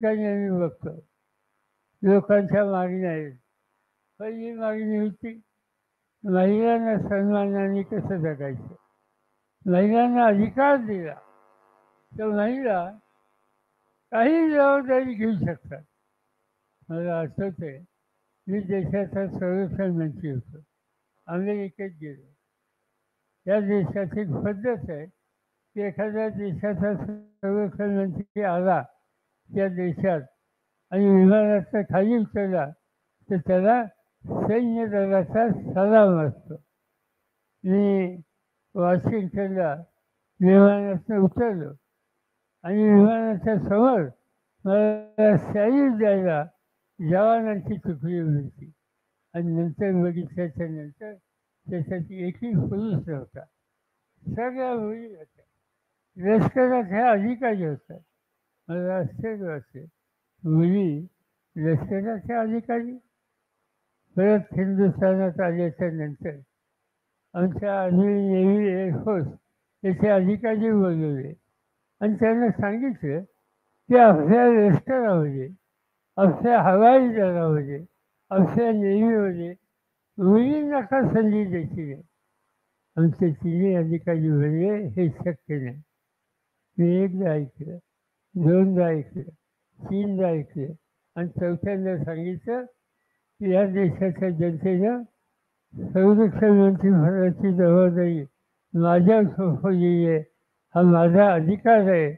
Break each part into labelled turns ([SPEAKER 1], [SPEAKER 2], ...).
[SPEAKER 1] ठिकाणी आम्ही बघतो. लोकांच्या मागण्या आहेत पहिली मागणी होती महिलांना सन्मानाने कसं जगायचं? महिलांना अधिकार दिला. तर महिला काही जबाबदारी घेऊ शकतात. मला आठवतंय मी देशाचा संरक्षण मंत्री होतो. अमेरिकेत गेलो. या देशाची पद्धत आहे की एखाद्या देशाचा संरक्षण मंत्री आला त्या देशात आणि विमानाचा खाली उतरला तर त्याला सैन्य दलाचा सलाम असतो. मी वॉशिंग्टनला विमानातून उतरलो आणि विमानाच्या समोर मला सॅल्यूट द्यायला जवानांची तुकडी मिळती आणि नंतर बघितल्याच्या नंतर त्याच्यात एकही पुरुष नव्हता. सगळ्या मुली होत्या. लष्कराच्या अधिकारी होतात मला आश्चर्य वाटते मुली लष्कराच्या अधिकारी परत हिंदुस्थानात आल्याच्यानंतर आमच्या आर्मी नेव्ही एअरफोर्स याचे अधिकारी बोलवले आणि त्यांना सांगितलं की आपल्या लष्करामध्ये आपल्या हवाई दलामध्ये आपल्या नेव्हीमध्ये मुलींना का संधी द्यायची नाही? आमचे तिन्ही अधिकारी म्हणले हे शक्य नाही. मी एकदा ऐकलं. दोनदा जायचे तीनदा जायचे. आणि चौथ्यांदा सांगितलं की या देशाच्या जनतेनं संरक्षण मंत्री पदाची जबाबदारी माझ्या सोपवलेली आहे हा माझा अधिकार आहे.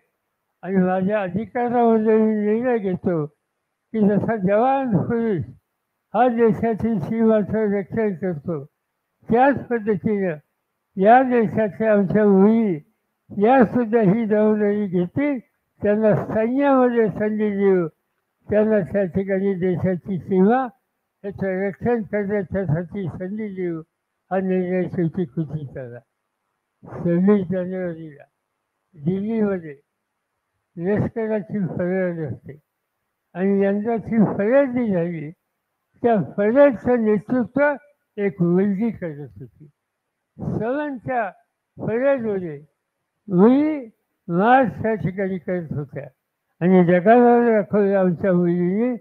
[SPEAKER 1] आणि माझ्या अधिकारामध्ये मी निर्णय घेतो की जसा जवान पुरुष हा देशाची सीमाचं रक्षण करतो त्याच पद्धतीनं या देशाच्या आमच्या मुली यासुद्धा ही जबाबदारी घेतील त्यांना सैन्यामध्ये संधी देऊ. त्यांना त्या ठिकाणी देशाची सीमा त्याचं रक्षण करण्याच्यासाठी संधी देऊ. हा निर्णय शेवटी कृतीचा झाला. सव्वीस जानेवारीला दिल्लीमध्ये लष्कराची फरज असते. आणि यंदाची फरज जी झाली. त्या फरजचं नेतृत्व एक मुलगी करत होती. सर्वांच्या फरजमध्ये मुली मार्च त्या ठिकाणी करत होत्या आणि जगाला दाखवलं आमच्या मुलीने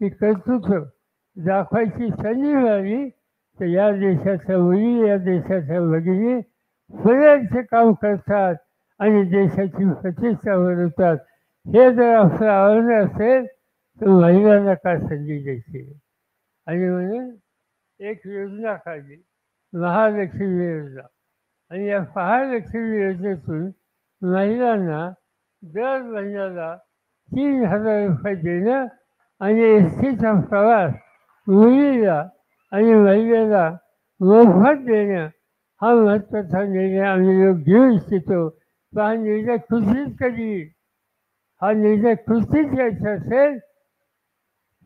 [SPEAKER 1] की कर्तृत्व दाखवायची संधी मिळाली तर या देशाच्या मुली या देशाच्या भगिनी फरजचे काम करतात आणि देशाची प्रतिष्ठा बनवतात हे जर आपलं आव्हान असेल तर महिलांना का संधी द्यायची? आणि म्हणून एक योजना काढली महालक्ष्मी योजना. आणि या महालक्ष्मी योजनेतून महिलांना दर महिन्याला तीन हजार रुपये देणं आणि एस टीचा प्रवास मुलीला आणि महिलेला मोफत देणं हा महत्त्वाचा निर्णय आम्ही लोक घेऊ इच्छितो. तर हा निर्णय कृतीत कधी हा निर्णय कृतीत घ्यायचा असेल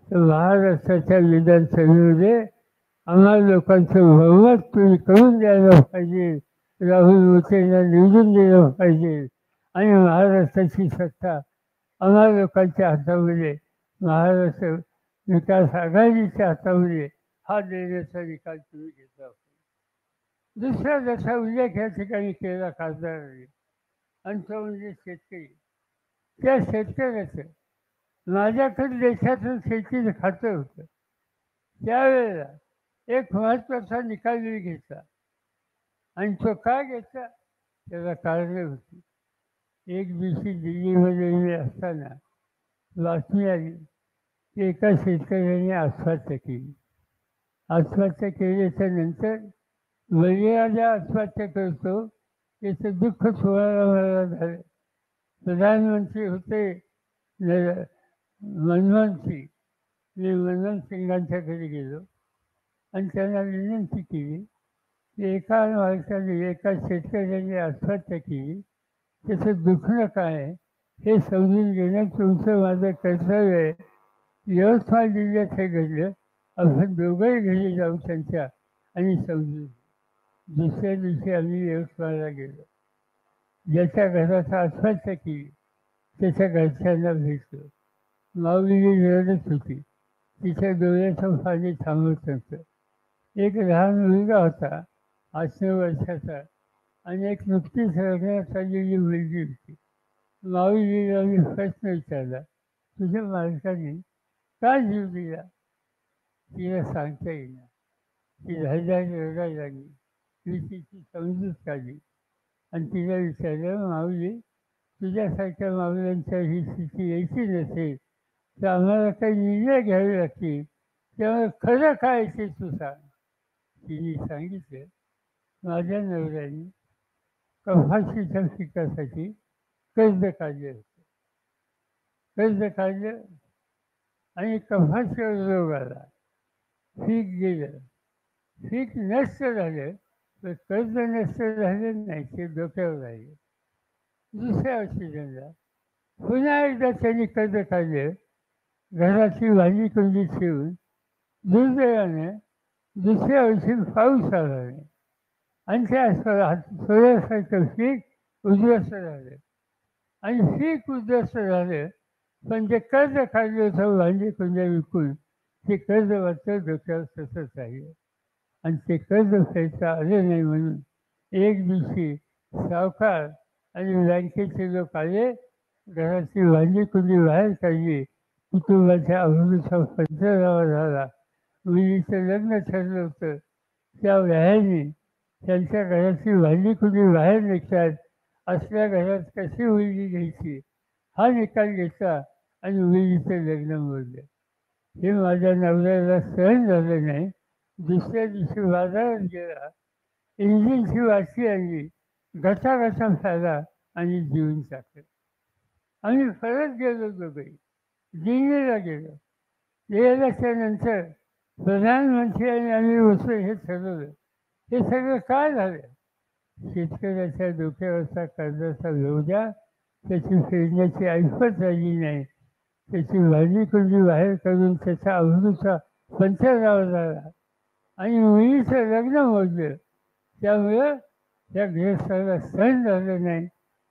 [SPEAKER 1] तर महाराष्ट्राच्या विधानसभेमध्ये आम्हाला लोकांचं बहुमत तुम्ही करून द्यायला पाहिजे. राहुल मोठेंना निवडून दिलं पाहिजे आणि महाराष्ट्राची सत्ता आम्हा लोकांच्या हातामध्ये महाराष्ट्र विकास आघाडीच्या हातामध्ये हा देण्याचा निकाल तुम्ही घेतला दुसरा जसा उल्लेख या ठिकाणी केला. खासदारांनी आणि तो म्हणजे शेतकरी. त्या शेतकऱ्याचं माझ्याकडे देशातून शेतीचं खातं होतं. त्यावेळेला एक महत्त्वाचा निकाल मी घेतला. आणि तो का घेतला त्याला कारणे होती. एक दिवशी दिल्लीमध्ये मी असताना बातमी आली. की एका शेतकऱ्याने आत्महत्या केली. आत्महत्या केल्याच्यानंतर बळीराजा आत्महत्या करतो याचं दुःख सोहळा मला झालं. प्रधानमंत्री होते न- मनमोहन सिंग मी मनमोहन सिंगांच्याकडे गेलो आणि त्यांना विनंती केली एका माणसाने एका शेतकऱ्याने आत्महत्या केली त्याचं दुखणं काय हे समजून घेणं तुमचं माझं कर्तव्य आहे. यवतमाळ जिल्ह्यात हे घडलं आपण दोघंही घरी जाऊ त्यांच्या आणि समजून. दुसऱ्या दिवशी आम्ही यवतमाळला गेलो. ज्याच्या घरात आत्महत्या केली त्याच्या घरच्यांना भेटलो. माऊली रडत होती. तिच्या डोळ्याचं पाणी थांबत नव्हतं. एक लहान मुलगा होता. आठ नऊ वर्षाचा आणि एक नुकतीच लग्नात आलेली मुलगी होती. माऊलीला मी प्रश्न विचारला तुझ्या मालकाने का जीव दिला? तिला सांगता येईना. ती धैर्याने रडायला लागली. मी तिची समजूत काढली. आणि तिला विचारलं माऊली तुझ्यासारख्या माऊल्यांच्या ही स्थिती यायची नसेल तर आम्हाला काही निर्णय घ्यावे लागतील. त्यामुळे खरं काय ते तू सांग. तिने सांगितलं माझ्या नवऱ्याने कफाशीच्या पिकासाठी कर्ज काढले होते कर्ज काढलं आणि कफाशीवर रोग आला. पीक गेलं. पीक नष्ट झालं. तर कर्ज नष्ट झालं नाही ते डोक्यावर राहिले. दुसऱ्या वर्षी त्यांना पुन्हा एकदा त्यांनी कर्ज काढले. घराची भाजी कुंडी ठेवून दुर्दैवाने दुसऱ्या वर्षी पाऊस आला नाही. आणि त्या सोयासारखं शीख उद्ध्वस्त झाले. आणि शीख उद्ध्वस्त झालं. पण जे म्हणजे कर्ज काढलं होतं भांडी कुंजा विकून? ते कर्ज मात्र डोक्यावर तसंच राहिलं आणि ते कर्ज फेडता आले नाही म्हणून एक दिवशी सावकार आणि बँकेचे लोक आले. घराची भांडी कुंडी बाहेर काढली? कुटुंबाच्या अभिवृद्धा पंचनामा झाला. मुलीचं लग्न ठरलं होतं. त्या व्यायाने त्यांच्या घराची भांडी कुणी बाहेर निघतात असल्या घरात कशी मुलगी घ्यायची? हा निकाल घेतला आणि मुलीचं लग्न मोडलं. हे माझ्या नवऱ्याला सहन झालं नाही. दुसऱ्या दिवशी बाजारात गेला. इंजिनची वाची आणली. गटा गटा खायला आणि जीवन टाकलं आम्ही परत गेलो दोघे दिल्लीला गेलो. गेल्याच्यानंतर प्रधानमंत्री आणि आम्ही बसलो हे ठरवलं. हे सगळं काय झालं? शेतकऱ्याच्या डोक्यावरचा कर्जाचा लोजा त्याची फिरण्याची ऐपत राहिली नाही. त्याची भाजी कुंडी बाहेर काढून त्याचा अवधूचा पंचराव झाला. आणि मुलीचं लग्न मोडलं. त्यामुळं त्या गृहस्थाला सहन झालं नाही.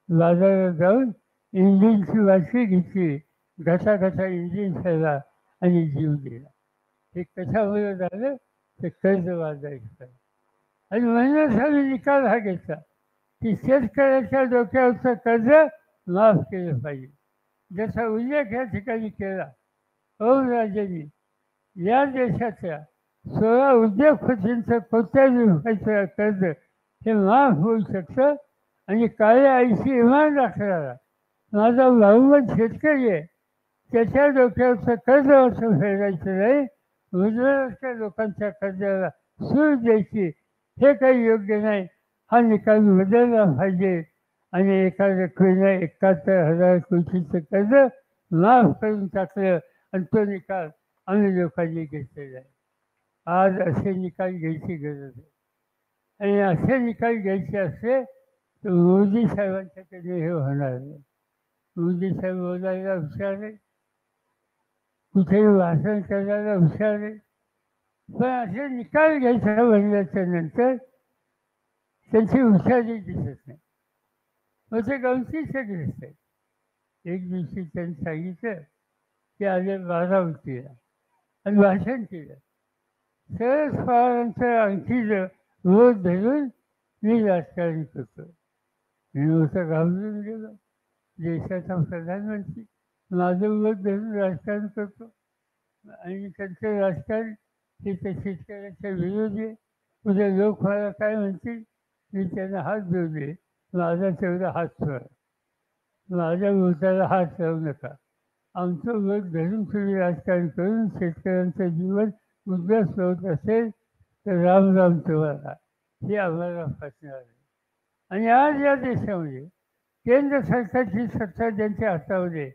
[SPEAKER 1] बाजारात जाऊन इंजिनची वाची घेतली. घसा घसा इंजिन खेळला आणि जीव दिला हे कशामुळे झालं? ते कर्ज वाजायचं. आणि म्हणूनच आम्ही निकाल हा घेतला की शेतकऱ्याच्या डोक्यावरचं कर्ज माफ केलं पाहिजे. जसा उल्लेख या ठिकाणी केला ओमराजेंनी या देशाच्या सोळा उद्योगपतींचं कोट्यावधी रुपयाचं कर्ज हे माफ होऊ शकतं आणि काळ्या आईशी इमान दाखला माझा भाऊबंद शेतकरी आहे त्याच्या डोक्यावरचं कर्ज असं फेडायचं नाही गुजरातच्या लोकांच्या कर्जाला सूट द्यायची हे काही योग्य नाही. हा निकाल बदलला पाहिजे. आणि एका व्यक्तीने एकाहत्तर हजार कोटीचं कर्ज माफ करून टाकलं आणि तो निकाल आम्ही लोकांनी घेतलेला आहे. आज असे निकाल घ्यायची गरज आहे. आणि असे निकाल घ्यायचे असले तर मोदी साहेबांच्याकडे हे होणार नाही. मोदी साहेब बोलायला हुशार आहे कुठेही भाषण करायला हुशार आहे पण असे निकाल घ्यायचा बनल्याच्या नंतर त्यांची हुशारी दिसत नाही. मग ते गमतीचं दिसत एक दिवशी त्यांनी सांगितलं की आले बारामतीला आणि भाषण केलं. शरद फारांचं अंगठीचं रोज धरून मी राजकारण करतो. मी मोठं घाबरून गेलो. देशाचा प्रधानमंत्री. माझं उलट धरून राजकारण करतो. आणि त्यांचं राजकारण की त्या शेतकऱ्याच्या विरोधी उद्या लोक मला काय म्हणतील? मी त्यांना हात जोडले. माझा तेवढा हात ठेवा माझ्या बोटाला हात लावू नका. आमचं उलट धरून तुम्ही राजकारण करून शेतकऱ्यांचं जीवन उद्ध्वस्त होत असेल तर राम राम तुम्हाला. हे आम्हाला फसणार आहे. आणि आज या देशामध्ये केंद्र सरकारची सत्ता ज्यांच्या हातामध्ये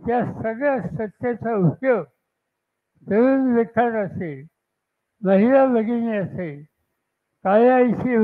[SPEAKER 1] त्या सगळ्या सत्तेचा उपयोग तरुण लेखात असेल महिला भगिनी असेल काळ्या ऐशी